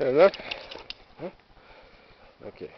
Enough. Huh? Okay.